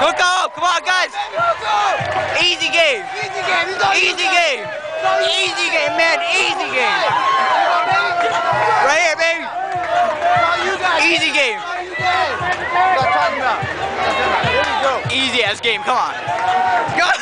Don't Go up! Come on, guys! Easy game! Easy game! Easy game! Easy game, man! Easy game! Right here, baby! Easy game! Easy ass game, come on! Go!